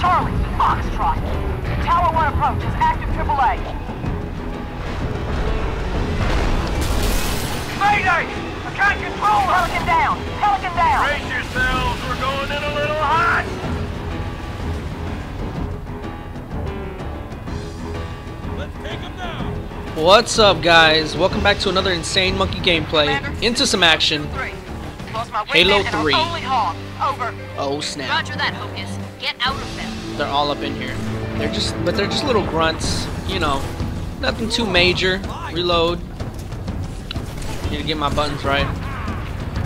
Charlie, Foxtrot. Tower 1 approaches. Active AAA. Mayday! I can't control her! Pelican down. Pelican down. Brace yourselves, we're going in a little hot! Let's take them down! What's up, guys? Welcome back to another insane monkey gameplay. Commander, Into some action. Three. Halo wingman and our 3. Over. Oh snap! Roger that, Hocus. Get out of them. They're all up in here. They're just, but they're just little grunts. You know, nothing too major. Reload. Need to get my buttons right.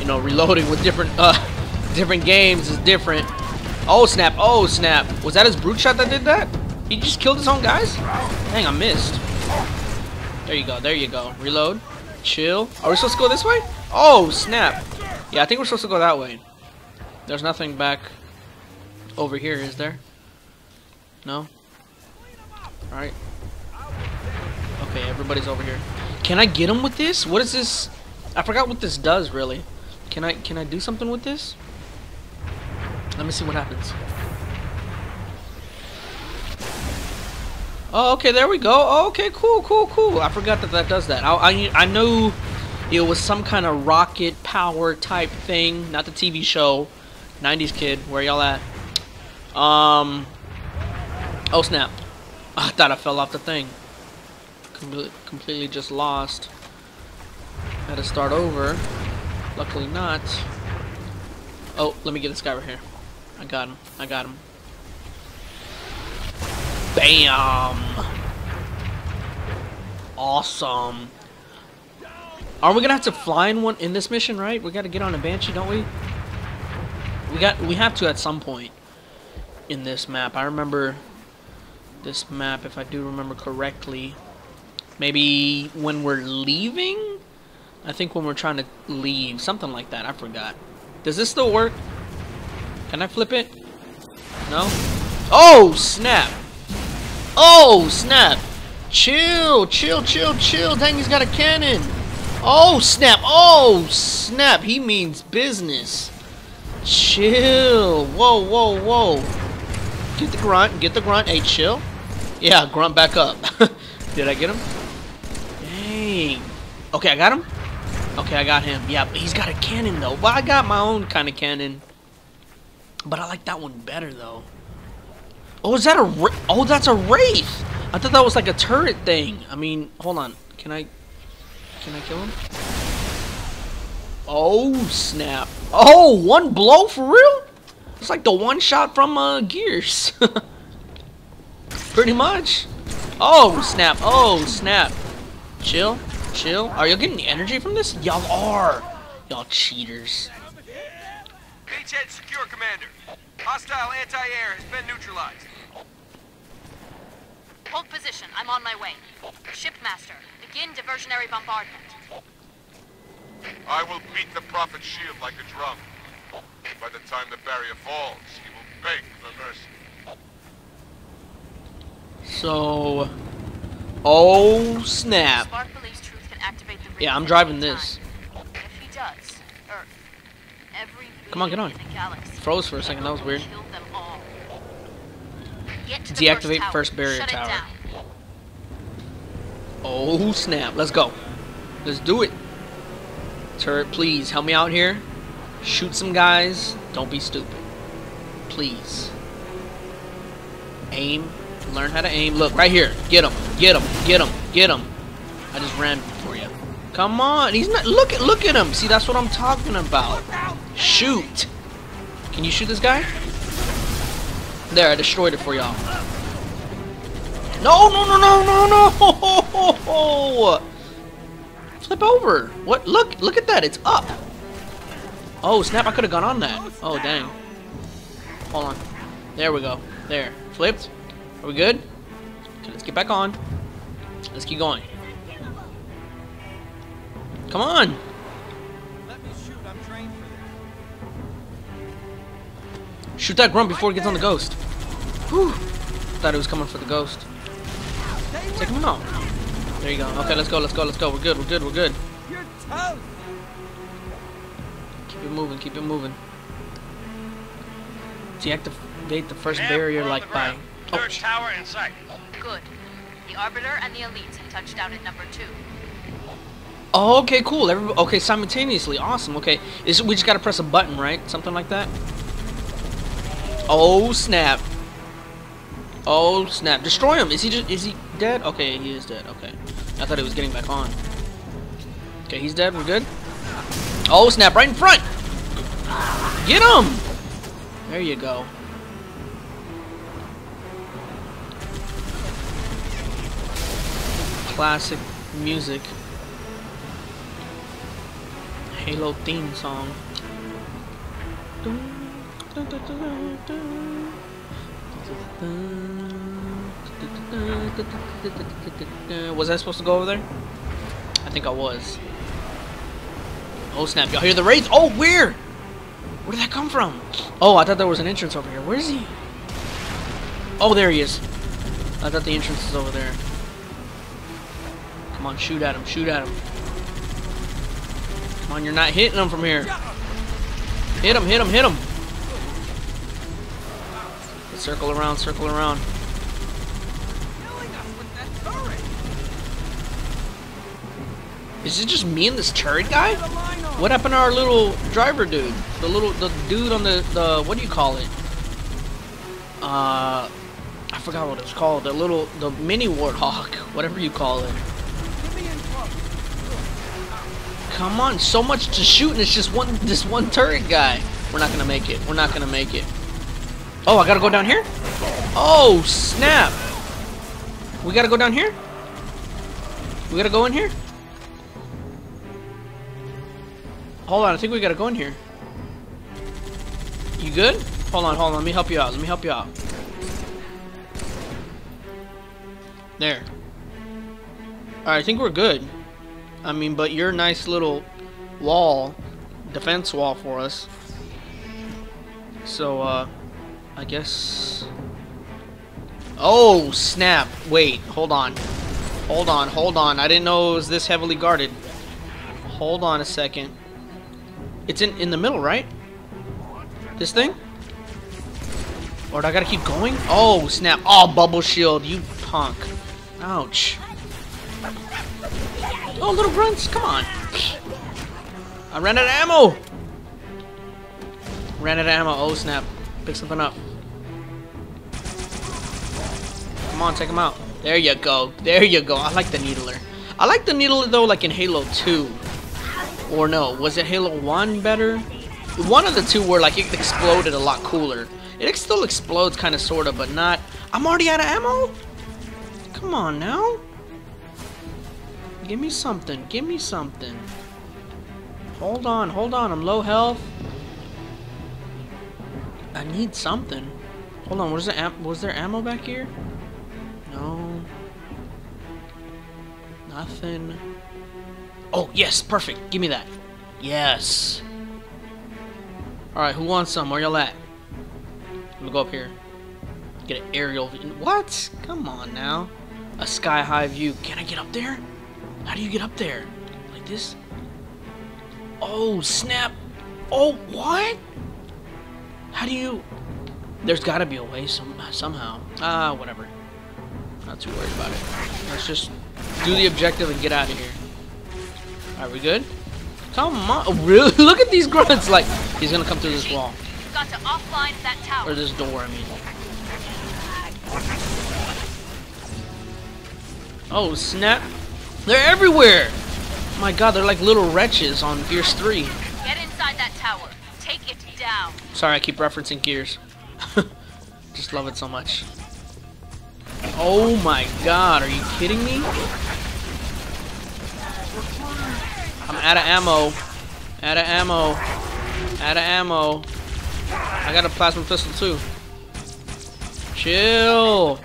You know, reloading with different, uh, different games is different. Oh snap! Oh snap! Was that his brute shot that did that? He just killed his own guys? Dang, I missed. There you go. There you go. Reload. Chill. Are we supposed to go this way? Oh snap! Yeah, I think we're supposed to go that way. There's nothing back over here, is there? No? Alright. Okay, everybody's over here. Can I get him with this? What is this? I forgot what this does, really. Can I can I do something with this? Let me see what happens. Oh, okay, there we go. Oh, okay, cool, cool, cool. I forgot that that does that. I, I, I knew it was some kind of rocket power type thing, not the TV show. 90s kid, where y'all at? Um. Oh snap! I thought I fell off the thing. Comple completely just lost. Had to start over. Luckily not. Oh, let me get this guy right here. I got him. I got him. Bam! Awesome. Are we gonna have to fly in one in this mission, right? We gotta get on a banshee, don't we? We got we have to at some point in this map. I remember this map if I do remember correctly. Maybe when we're leaving? I think when we're trying to leave, something like that. I forgot. Does this still work? Can I flip it? No? Oh, snap. Oh, snap. Chill, chill, chill, chill. Dang, he's got a cannon. Oh, snap. Oh, snap. He means business. Chill. Whoa, whoa, whoa. Get the grunt. Get the grunt. Hey, chill. Yeah, grunt back up. Did I get him? Dang. Okay, I got him. Okay, I got him. Yeah, but he's got a cannon, though. Well, I got my own kind of cannon. But I like that one better, though. Oh, is that a... Oh, that's a Wraith. I thought that was like a turret thing. I mean, hold on. Can I... Can I kill him? Oh, snap. Oh, one blow for real? It's like the one shot from uh, Gears. Pretty much. Oh, snap. Oh, snap. Chill. Chill. Are y'all getting the energy from this? Y'all are. Y'all cheaters. Beachhead secure, Commander. Hostile anti-air has been neutralized. Hold position. I'm on my way. Shipmaster, begin diversionary bombardment. I will beat the Prophet's shield like a drum. By the time the barrier falls, he will beg for mercy. So... Oh, snap. Truth can activate the Yeah, I'm driving this. If he does, Earth, every Come on, get on. in galaxy Froze for a second, that was weird. kill them all. Get to Deactivate first, first tower. barrier Shut tower. down. Oh, snap. Let's go. Let's do it. Turret, please, help me out here. Shoot some guys. Don't be stupid. Please. Aim. Learn how to aim. Look, right here. Get him. Get him. Get him. Get him. I just ran for you. Come on. He's not. Look at. Look at him. See, that's what I'm talking about. Shoot. Can you shoot this guy? There, I destroyed it for y'all. No, no, no, no, no, no! Flip over. What? Look, look at that. It's up. Oh, snap. I could have gone on that. Oh, dang. Hold on. There we go. There. Flipped. Are we good? Okay, let's get back on. Let's keep going. Come on. Shoot, I'm trained for this. Shoot that grunt before it gets on the ghost. Whew. Thought it was coming for the ghost. Take him out. There you go. Okay, let's go, let's go, let's go. We're good, we're good, we're good. You're! Keep it moving, keep it moving. Deactiv activate the first Ma'am, barrier like the by. ground. Oh, Third tower in sight. Good. The Arbiter and the Elites have touched down at number two. oh, okay, cool. Every, okay, simultaneously, awesome. Okay, is we just gotta press a button, right? Something like that. Oh snap! Oh snap! Destroy him. Is he just? Is he dead? Okay, he is dead. Okay, I thought he was getting back on. Okay, he's dead. We're good. Oh snap! Right in front. Get him! There you go. Classic music. Halo theme song. Was I supposed to go over there? I think I was. Oh snap, y'all hear the raids? Oh, where? Where did that come from? Oh, I thought there was an entrance over here. Where is he? Oh, there he is. I thought the entrance was over there. Come on, shoot at him, shoot at him. Come on, you're not hitting him from here. Hit him, hit him, hit him. Circle around, circle around. Is it just me and this turret guy? What happened to our little driver dude? The little, the dude on the, the, what do you call it? Uh, I forgot what it's called. The little, the mini warthog, whatever you call it. Come on, so much to shoot and it's just one, this one turret guy. We're not gonna make it. We're not gonna make it. Oh, I gotta go down here? Oh, snap. We gotta go down here? We gotta go in here? Hold on, I think we gotta go in here. You good? Hold on, hold on, let me help you out. Let me help you out. There. Alright, I think we're good. I mean, but your nice little wall, defense wall for us. So, uh, I guess... Oh, snap. Wait, hold on. Hold on, hold on. I didn't know it was this heavily guarded. Hold on a second. It's in, in the middle, right? This thing? Or do I gotta keep going? Oh, snap. Oh, bubble shield, you punk. Ouch. Oh, little grunts, come on. I ran out of ammo. Ran out of ammo. Oh, snap. Pick something up. Come on, take him out. There you go. There you go. I like the needler. I like the needler, though, like in Halo 2. Or no, was it Halo 1 better? One of the two were like it exploded a lot cooler. It still explodes kind of sort of, but not... I'm already out of ammo? Come on now. Give me something. Give me something. Hold on, hold on. I'm low health. I need something. Hold on, was there, was there ammo back here? No. Nothing. Oh, yes, perfect. Give me that. Yes. Alright, who wants some? Where y'all at? Let me go up here. Get an aerial view. What? Come on now. A sky high view. Can I get up there? How do you get up there? Like this? Oh, snap. Oh, what? How do you... There's got to be a way some somehow. Ah, whatever. Not too worried about it. Let's just do the objective and get out of here. Are we good? Come on. Really? Look at these grunts. Like, he's going to come through this wall. You've got to offline that tower. Or this door, I mean. Oh, snap. They're everywhere. My god, they're like little wretches on Gears 3. Get inside that tower. Take it down. Sorry, I keep referencing Gears. Just love it so much. Oh my god, are you kidding me? Out of ammo. Out of ammo. Out of ammo. I got a plasma pistol too. Chill.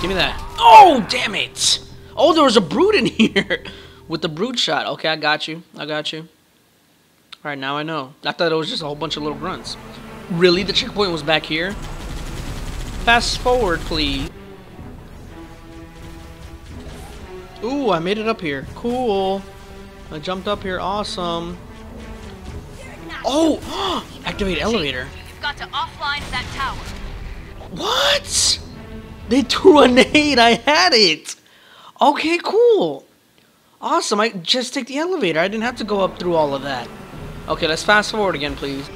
Give me that. Oh, damn it. Oh, there was a brute in here. With the brute shot. Okay, I got you. I got you. Alright, now I know. I thought it was just a whole bunch of little grunts. Really? The checkpoint was back here? Fast forward, please. Ooh, I made it up here. Cool. I jumped up here. Awesome. Oh! Activate elevator. You've got to offline that tower. What? They threw a nade. I had it. Okay, cool. Awesome. I just take the elevator. I didn't have to go up through all of that. Okay, let's fast forward again, please.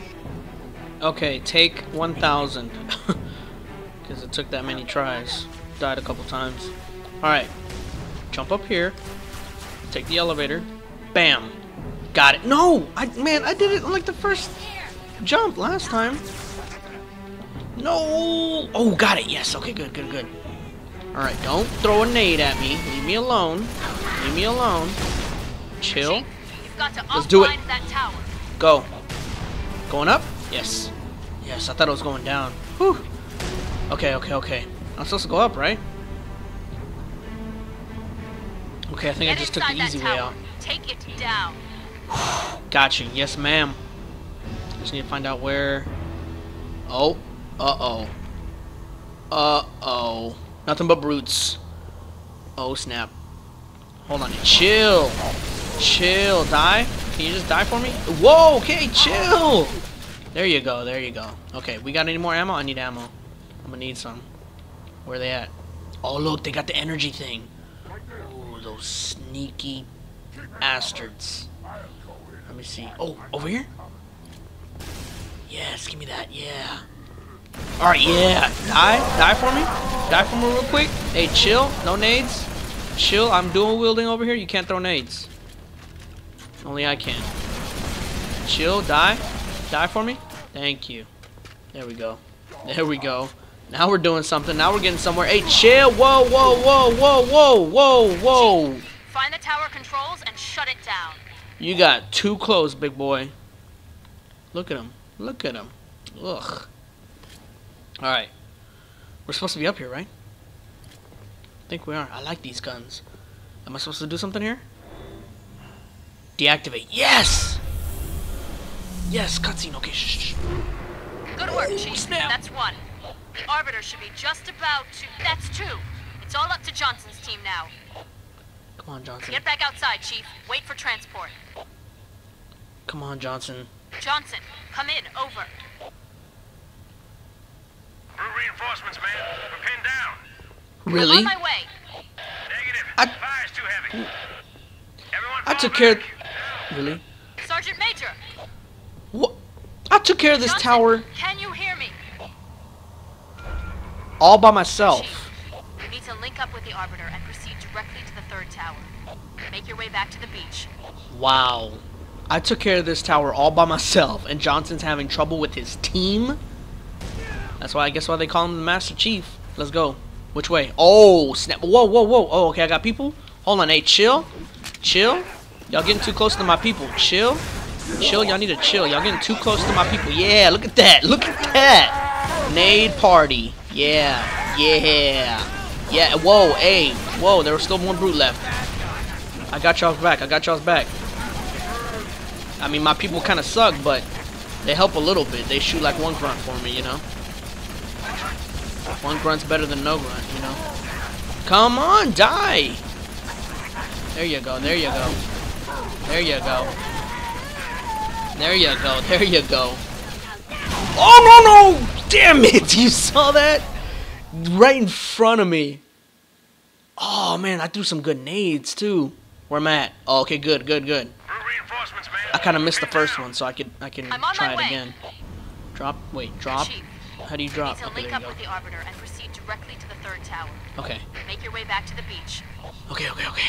Okay, take 1,000. Because it took that many tries. Died a couple times. Alright. Jump up here. Take the elevator. Bam. Got it. No! I Man, I did it on like the first jump last time. No! Oh, got it. Yes. Okay, good, good, good. Alright, don't throw a nade at me. Leave me alone. Leave me alone. Chill. Chief, you've got to Let's do it. offline that tower. Go. Going up? Yes. Yes, I thought it was going down. Whew. Okay, okay, okay. I'm supposed to go up, right? Okay, I think I just took the easy way out. Take it down. Got you. Yes, ma'am. Just need to find out where... Oh. Uh-oh. Uh-oh. Nothing but brutes. Oh, snap. Hold on. Chill. Chill. Die? Can you just die for me? Whoa, okay, chill. There you go. There you go. Okay, we got any more ammo? I need ammo. I'm gonna need some. Where they at? Oh, look, they got the energy thing. Ooh, those sneaky bastards. Let me see. Oh, over here? Yes, give me that. Yeah. Alright, yeah. Die. Die for me. Die for me real quick. Hey, chill. No nades. Chill. I'm dual wielding over here. You can't throw nades. Only I can. Chill. Die. Die for me. Thank you. There we go. There we go. Now we're doing something. Now we're getting somewhere. Hey, chill. Whoa, whoa, whoa, whoa, whoa, whoa, whoa. Find the tower controls and shut it down. You got too close, big boy. Look at him. Look at him. Ugh. Alright. We're supposed to be up here, right? I think we are. I like these guns. Am I supposed to do something here? Deactivate. Yes! Yes, cutscene. Okay, shh, shh. Good work, Chief. snap. That's one. The Arbiter should be just about to... That's two. It's all up to Johnson's team now. Come on, Johnson. Get back outside, Chief. Wait for transport. Come on, Johnson. Johnson, come in. Over. Brute reinforcements, man. We're pinned down. Really? On my way. Negative. I- Fire's too heavy. Everyone I fall took care back. Really? Sergeant Major. What? I took care of this Johnson, tower Can you hear me? all by myself. Chief, you need to link up with the Arbiter and proceed directly to the third tower. Make your way back to the beach. Wow. I took care of this tower all by myself, and Johnson's having trouble with his team? That's why I guess why they call him the Master Chief. Let's go. Which way? Oh, snap. Whoa, whoa, whoa. Oh, okay, I got people. Hold on, hey, chill. Chill. Y'all getting too close to my people. Chill. Chill, y'all need to chill. Y'all getting too close to my people. Yeah, look at that. Look at that. Nade party. Yeah. Yeah. Yeah. Whoa, hey. Whoa, there was still one brute left. I got y'all's back. I got y'all's back. I mean, my people kind of suck, but they help a little bit. They shoot like one grunt for me, you know? One grunt's better than no grunt, you know? Come on, die! There you go, there you go. There you go. There you go, there you go. Oh, no, no! Damn it! You saw that? Right in front of me. Oh, man, I threw some good nades, too. Where I'm at. Oh, okay, good, good, good. Brute reinforcements, man. I kind of missed the first one, so I could I can try it way. again. Drop. Wait. Drop. Chief, How do you you drop? need to Okay, link there up you with the and proceed directly to the third tower. Okay. Make your way back to the beach. Okay. Okay. Okay.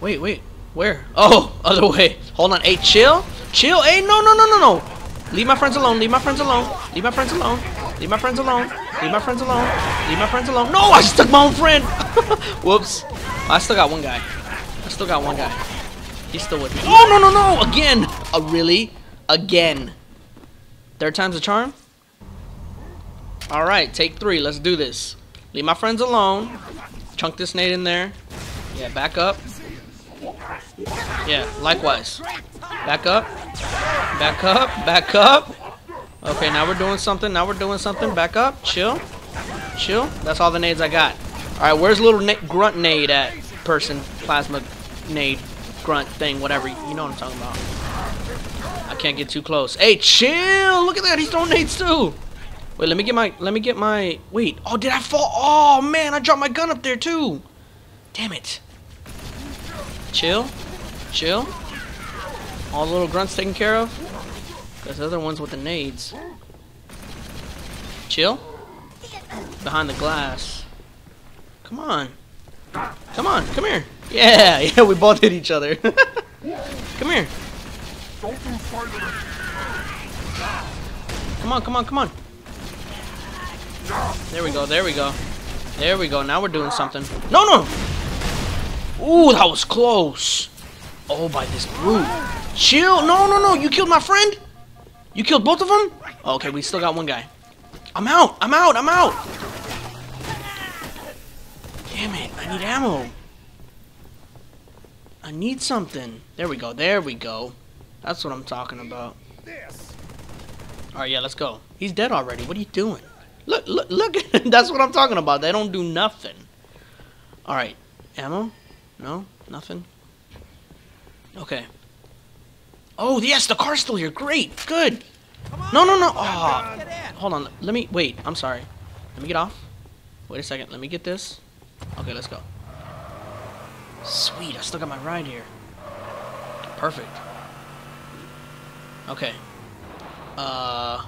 Wait. Wait. Where? Oh, other way. Hold on. Hey, chill. Chill. Hey, no, no, no, no, no. Leave my friends alone. Leave my friends alone. Leave my friends alone. Leave my friends alone. Leave my friends alone. Leave my friends alone. No, I stuck my own friend. Whoops. I still got one guy. I still got one guy. He's still with me. Oh, no, no, no. Again. Uh, really? Again. Third time's a charm? Alright, take three. Let's do this. Leave my friends alone. Chunk this nade in there. Yeah, back up. Yeah, likewise. Back up. Back up. Back up. Okay, now we're doing something. Now we're doing something. Back up. Chill. Chill. That's all the nades I got. Alright, where's little na grunt nade at? Person. Plasma nade. Grunt thing. Whatever. You know what I'm talking about. I can't get too close. Hey, chill! Look at that. He's throwing nades too. Wait, let me get my let me get my wait. Oh, did I fall? Oh man, I dropped my gun up there too. Damn it. Chill. Chill. All the little grunts taken care of. There's other ones with the nades. Chill. Behind the glass. Come on. Come on, come here. Yeah, yeah, we both hit each other. come here. Come on, come on, come on. There we go, there we go. There we go, now we're doing something. No, no! Ooh, that was close. Oh, by this brute. Chill. No, no, no. You killed my friend? You killed both of them? Okay, we still got one guy. I'm out. I'm out. I'm out. Damn it. I need ammo. I need something. There we go. There we go. That's what I'm talking about. Alright, yeah, let's go. He's dead already. What are you doing? Look, look, look. That's what I'm talking about. They don't do nothing. Alright. Ammo? No? Nothing? Okay. Oh, yes, the car's still here. Great. Good. No, no, no. Oh, hold on. Let me... Wait. I'm sorry. Let me get off. Wait a second. Let me get this. Okay, let's go. Sweet. I still got my ride here. Perfect. Okay. Uh...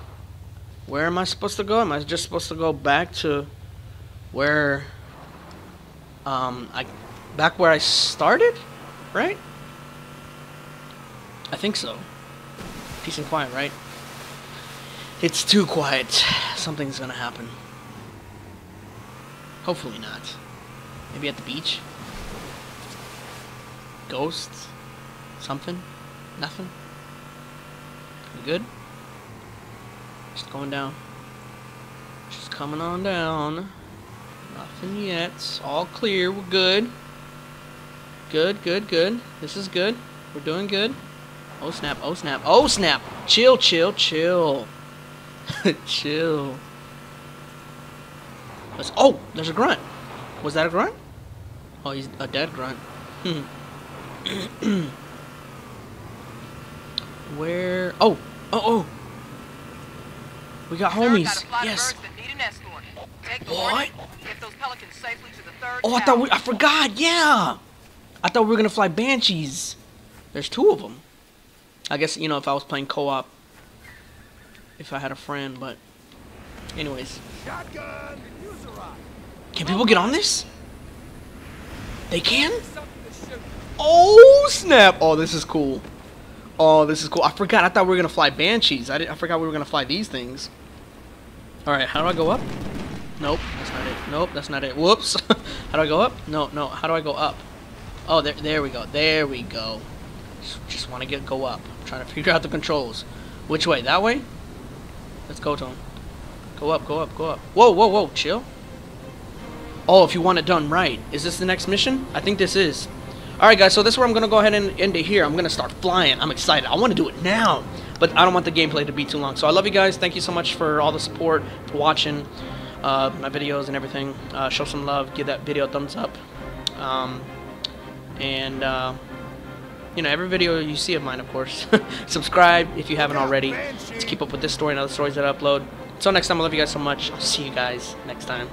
Where am I supposed to go? Am I just supposed to go back to where... Um, I... Back where I started? Right? I think so. Peace and quiet, right? It's too quiet. Something's gonna happen. Hopefully not. Maybe at the beach? Ghosts? Something? Nothing? We good? Just going down. Just coming on down. Nothing yet. All clear. We're good. Good, good, good. This is good. We're doing good. Oh snap, oh snap, oh snap! Chill, chill, chill. chill. Let's, oh, there's a grunt. Was that a grunt? Oh, he's a dead grunt. Hmm. Where? Oh, oh, oh. We got homies. Yes. What? Oh, I thought we. I forgot. Yeah. I thought we were gonna fly banshees. There's two of them. I guess you know if I was playing co-op, if I had a friend. But, anyways. Can people get on this? They can? Oh snap! Oh, this is cool. Oh, this is cool. I forgot. I thought we were gonna fly banshees. I, did, I forgot we were gonna fly these things. All right, how do I go up? Nope, that's not it. Nope, that's not it. Whoops. how do I go up? No, no. How do I go up? Oh, there, there we go. There we go. Just, just want to get go up. I'm trying to figure out the controls. Which way? That way? Let's go, Tone. Go up, go up, go up. Whoa, whoa, whoa. Chill. Oh, if you want it done right. Is this the next mission? I think this is. Alright guys, so this is where I'm going to go ahead and end it here. I'm going to start flying. I'm excited. I want to do it now. But I don't want the gameplay to be too long. So I love you guys. Thank you so much for all the support, for watching uh, my videos and everything. Uh, show some love. Give that video a thumbs up. Um, and, uh, you know, every video you see of mine, of course. Subscribe if you haven't already to keep up with this story and other stories that I upload. Until next time, I love you guys so much. I'll see you guys next time.